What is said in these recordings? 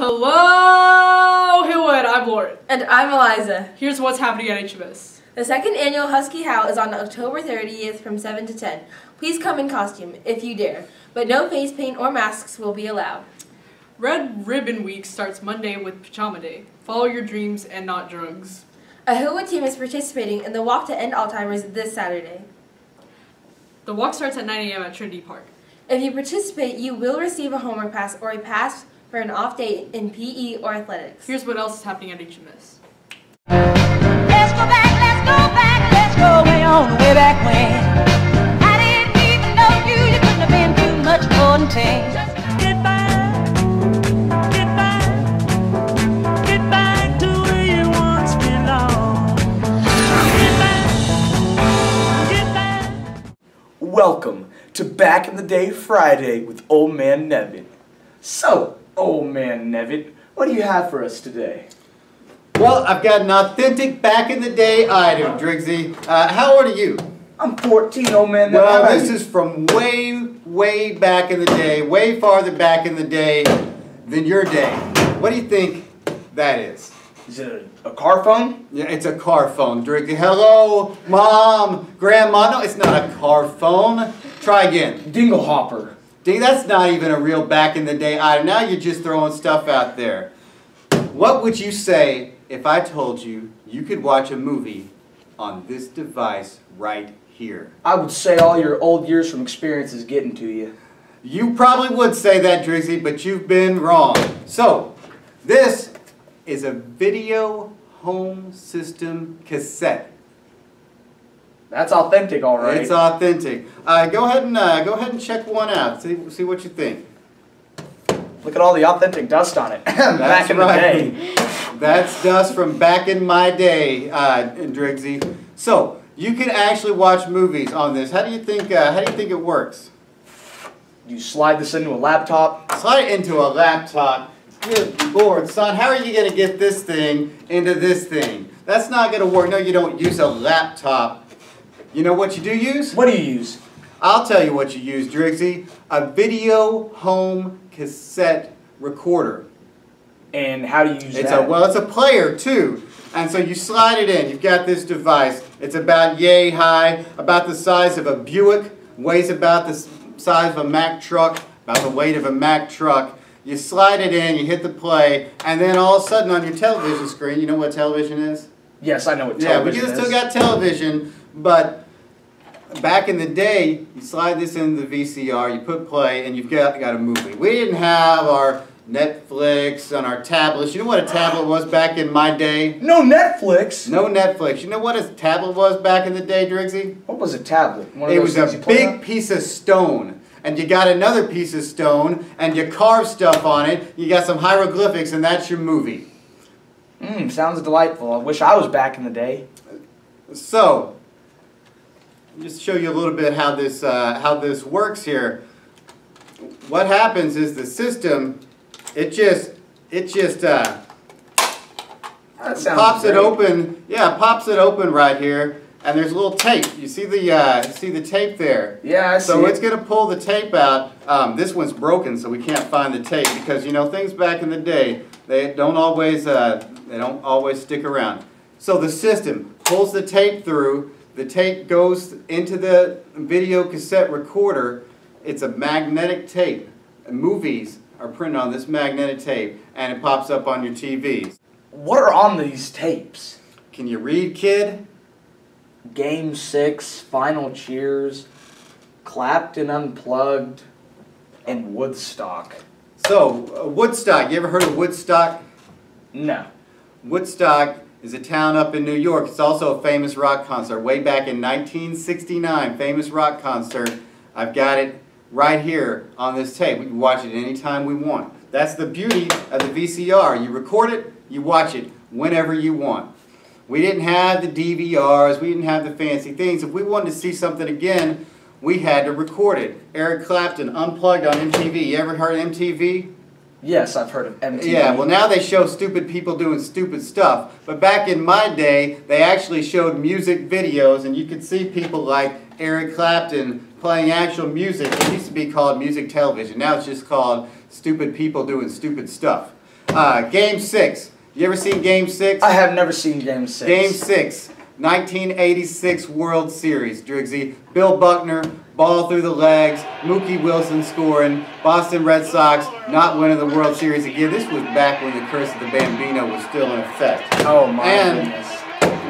Hello, Hillwood. I'm Lauren. And I'm Eliza. Here's what's happening at HMS. The second annual Husky Howl is on October 30th from 7 to 10. Please come in costume, if you dare, but no face paint or masks will be allowed. Red Ribbon Week starts Monday with Pajama Day. Follow your dreams and not drugs. A Hillwood team is participating in the Walk to End Alzheimer's this Saturday. The walk starts at 9 a.m. at Trinity Park. If you participate, you will receive a homework pass or a pass for an off day in PE or athletics. Here's what else is happening at HMS. Let's go back, let's go back, let's go way on, way back when. I didn't even know you, you couldn't have been too much more than ten. To where you once belonged. Welcome to Back in the Day Friday with Old Man Nevin. So, Old Man Nevitt, what do you have for us today? Well, I've got an authentic back in the day item, Driggsy. Uh, how old are you? I'm 14, Old Man. Well, this is from way, way back in the day, way farther back in the day than your day. What do you think that is? Is it a, a car phone? Yeah, it's a car phone, Driggsy. Hello, mom, grandma. No, it's not a car phone. Try again. Dingle hopper. Dang, that's not even a real back in the day item. Now you're just throwing stuff out there. What would you say if I told you you could watch a movie on this device right here? I would say all your old years from experience is getting to you. You probably would say that, Driggsy, but you've been wrong. So, this is a video home system cassette. That's authentic, all right. It's authentic. Uh, go ahead and uh, go ahead and check one out. See see what you think. Look at all the authentic dust on it. Back That's in right. the day. That's dust from back in my day, uh, Driggsy. So you can actually watch movies on this. How do you think? Uh, how do you think it works? You slide this into a laptop. Slide it into a laptop. Good lord, son, how are you gonna get this thing into this thing? That's not gonna work. No, you don't use a laptop. You know what you do use? What do you use? I'll tell you what you use, Driggsy. A video home cassette recorder. And how do you use It's that? a well, it's a player too, and so you slide it in. You've got this device. It's about yay high, about the size of a Buick, weighs about the size of a Mack truck, about the weight of a Mack truck. You slide it in, you hit the play, and then all of a sudden on your television screen, you know what television is? yes, I know what television is. Yeah, television can still got television, but back in the day, you slide this into the VCR, you put play, and you've got, got a movie. We didn't have our Netflix on our tablets. You know what a tablet was back in my day? No Netflix. No Netflix. You know what a tablet was back in the day, Driggsy? What was a tablet? It was a big piece of stone. And you got another piece of stone, and you carve stuff on it. You got some hieroglyphics, and that's your movie. Mmm, sounds delightful. I wish I was back in the day. So, just show you a little bit how this uh, how this works here. What happens is the system, it just it just uh, pops it open. Yeah, pops it open right here, and there's a little tape. You see the uh, see the tape there. Yeah, I see So it. it's gonna pull the tape out. Um, this one's broken, so we can't find the tape because you know things back in the day they don't always uh, they don't always stick around. So the system pulls the tape through. The tape goes into the video cassette recorder. It's a magnetic tape. Movies are printed on this magnetic tape, and it pops up on your TVs. What are on these tapes? Can you read, kid? Game six, final cheers, Clapton unplugged, and Woodstock. So uh, Woodstock. You ever heard of Woodstock? No. Woodstock is a town up in New York. It's also a famous rock concert. Way back in 1969, famous rock concert. I've got it right here on this tape. We can watch it anytime we want. That's the beauty of the VCR. You record it, you watch it whenever you want. We didn't have the DVRs, we didn't have the fancy things. If we wanted to see something again, we had to record it. Eric Clapton, Unplugged on MTV. You ever heard of MTV? Yes, I've heard of MTV. Yeah, well now they show stupid people doing stupid stuff. But back in my day, they actually showed music videos and you could see people like Eric Clapton playing actual music. It used to be called music television. Now it's just called stupid people doing stupid stuff. Uh, game six. You ever seen Game six? I have never seen Game Six. Game six, 1986 World Series. Driggsy, Bill Buckner, ball through the legs, Mookie Wilson scoring, Boston Red Sox not winning the World Series again. This was back when the curse of the Bambino was still in effect. Oh my And- goodness.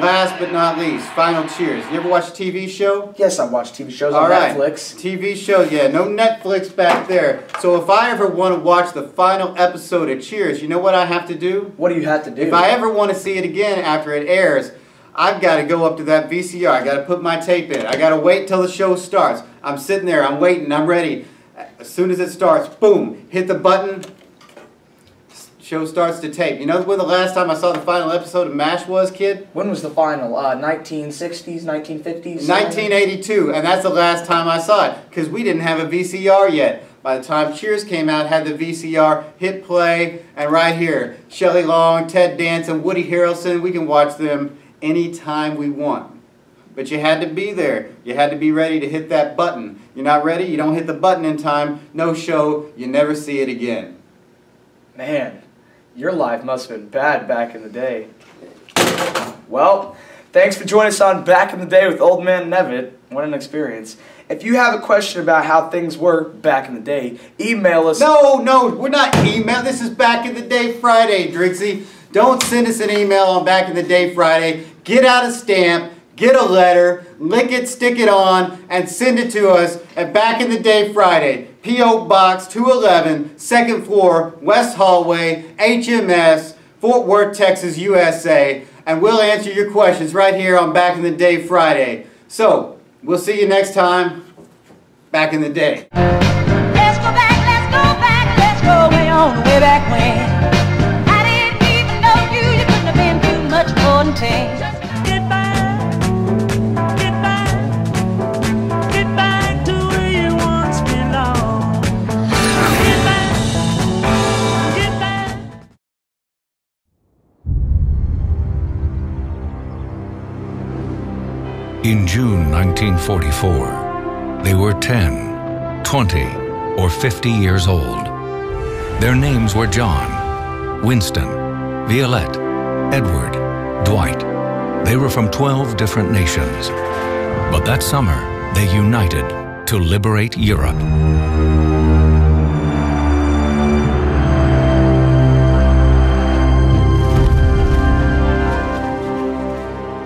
Last but not least, final cheers. You ever watch a TV show? Yes, I watch TV shows All on right. Netflix. TV show, yeah, no Netflix back there. So if I ever want to watch the final episode of Cheers, you know what I have to do? What do you have to do? If I ever want to see it again after it airs, I've got to go up to that VCR. I got to put my tape in. I got to wait till the show starts. I'm sitting there, I'm waiting, I'm ready. As soon as it starts, boom, hit the button. Show starts to tape. You know when the last time I saw the final episode of MASH was, kid? when was the final? Uh, 1960s, 1950s? 1982, and that's the last time I saw it because we didn't have a VCR yet. By the time Cheers came out, had the VCR, hit play, and right here, Shelley Long, Ted Danson, Woody Harrelson, we can watch them anytime we want. But you had to be there. You had to be ready to hit that button. You're not ready, you don't hit the button in time, no show, you never see it again. Man, your life must have been bad back in the day. Well, thanks for joining us on Back in the Day with Old Man Nevitt. What an experience. If you have a question about how things were back in the day, email us. No, no, we're not email. This is Back in the Day Friday, Driggsy. Don't send us an email on Back in the Day Friday. Get out a stamp, get a letter, lick it, stick it on, and send it to us at Back in the Day Friday, P.O. Box 211, Second floor, West Hallway, HMS, Fort Worth, Texas, USA, and we'll answer your questions right here on Back in the Day Friday. So, we'll see you next time, Back in the Day. Let's go back, let's go back, let's go way on the way back when. I didn't even know you, you couldn't have been too much more than 10. In June 1944, they were 10, 20, or 50 years old. Their names were John, Winston, Violette, Edward, Dwight. They were from 12 different nations. But that summer, they united to liberate Europe.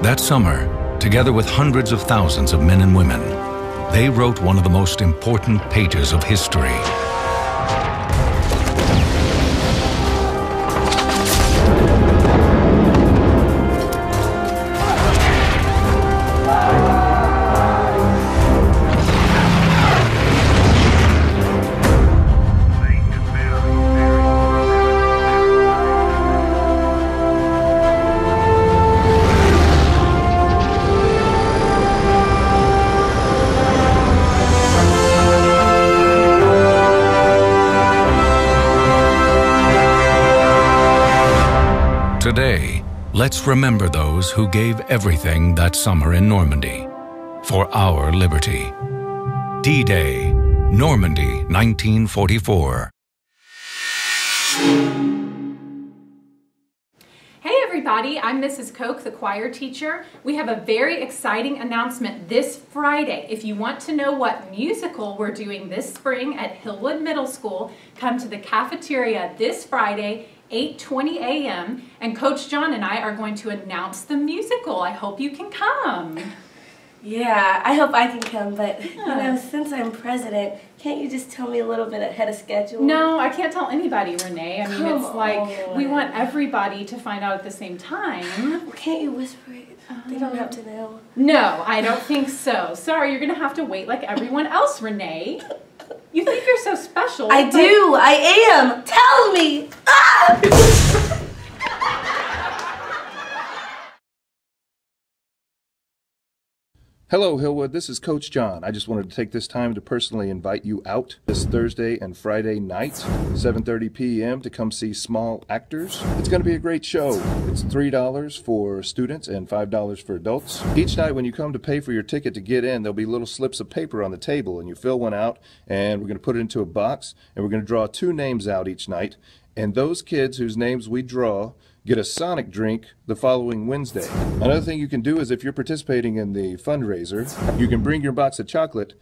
That summer, together with hundreds of thousands of men and women, they wrote one of the most important pages of history. Today, let's remember those who gave everything that summer in Normandy for our liberty. D Day, Normandy, 1944. Hey everybody, I'm Mrs. Koch, the choir teacher. We have a very exciting announcement this Friday. If you want to know what musical we're doing this spring at Hillwood Middle School, come to the cafeteria this Friday, 8:20 a.m. and Coach John and I are going to announce the musical. I hope you can come. Yeah, I hope I can come, but you know, since I'm president, can't you just tell me a little bit ahead of schedule? No, I can't tell anybody, Renee. I mean, Come it's like we want everybody to find out at the same time. Well, can't you whisper it? They don't have to know. No, I don't think so. Sorry, you're gonna have to wait like everyone else, Renee. You think you're so special. I do. I am. Tell me. Ah! Hello, Hillwood. This is Coach John. I just wanted to take this time to personally invite you out this Thursday and Friday night, 7:30 p.m. to come see Small Actors. It's going to be a great show. It's $3 for students and $5 for adults. Each night when you come to pay for your ticket to get in, there'll be little slips of paper on the table and you fill one out and we're going to put it into a box and we're going to draw two names out each night. And those kids whose names we draw get a Sonic drink the following Wednesday. Another thing you can do is if you're participating in the fundraiser, you can bring your box of chocolate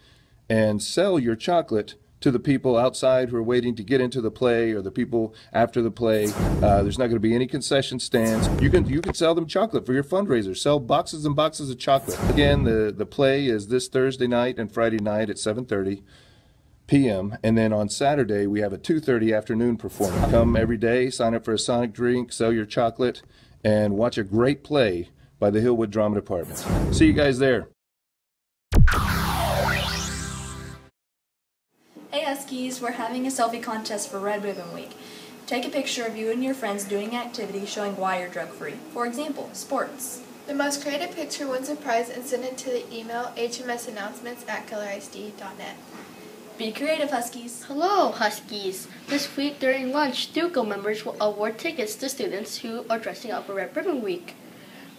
and sell your chocolate to the people outside who are waiting to get into the play or the people after the play. Uh, there's not going to be any concession stands. You can you can sell them chocolate for your fundraiser. Sell boxes and boxes of chocolate. Again, the the play is this Thursday night and Friday night at 7:30 p.m. And then on Saturday, we have a 2.30 afternoon performance. Come every day, sign up for a Sonic drink, sell your chocolate, and watch a great play by the Hillwood Drama Department. See you guys there. Hey Huskies, we're having a selfie contest for Red Ribbon Week. Take a picture of you and your friends doing activities showing why you're drug free. For example, sports. The most creative picture wins a prize and send it to the email hmsannouncements at kellerisd.net. Be creative, Huskies. Hello, Huskies. This week during lunch, Duco members will award tickets to students who are dressing up for Red Ribbon Week.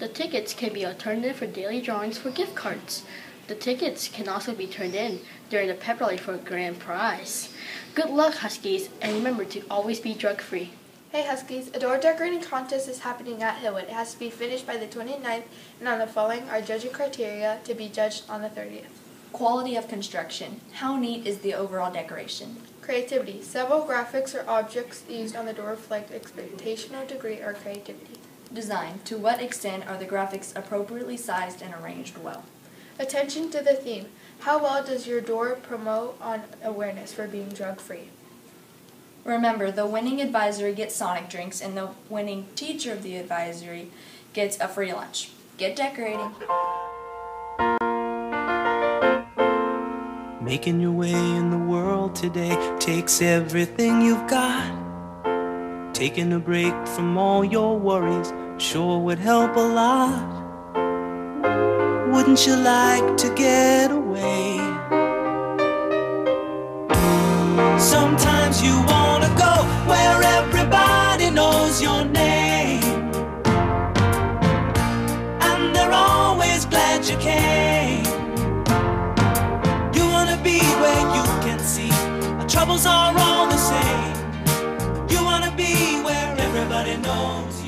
The tickets can be alternative for daily drawings for gift cards. The tickets can also be turned in during the pep rally for a grand prize. Good luck, Huskies, and remember to always be drug free. Hey Huskies, a door decorating contest is happening at Hillwood. It has to be finished by the 29th, and on the following are judging criteria to be judged on the 30th. Quality of construction. How neat is the overall decoration? Creativity. Several graphics or objects used on the door reflect expectation or degree or creativity. Design. To what extent are the graphics appropriately sized and arranged well? Attention to the theme. How well does your door promote on awareness for being drug free? Remember, the winning advisory gets Sonic drinks and the winning teacher of the advisory gets a free lunch. Get decorating. Making your way in the world today takes everything you've got. Taking a break from all your worries sure would help a lot. Wouldn't you like to get away? Sometimes you wanna go where everybody knows your name. troubles are all the same. You wanna be where everybody knows.